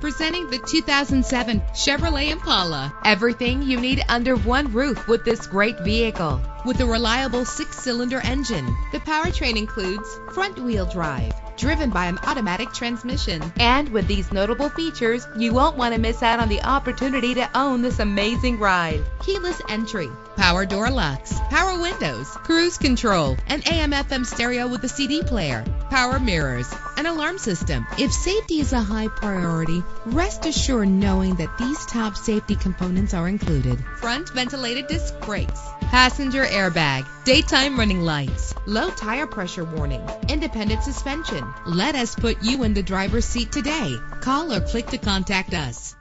Presenting the 2007 Chevrolet Impala. Everything you need under one roof with this great vehicle. With a reliable six-cylinder engine, the powertrain includes front-wheel drive, driven by an automatic transmission. And with these notable features, you won't want to miss out on the opportunity to own this amazing ride. Keyless entry, power door locks, power windows, cruise control, an AM FM stereo with a CD player, power mirrors, an alarm system. If safety is a high priority, rest assured knowing that these top safety components are included. Front ventilated disc brakes, passenger airbag, daytime running lights, low tire pressure warning, independent suspension. Let us put you in the driver's seat today. Call or click to contact us.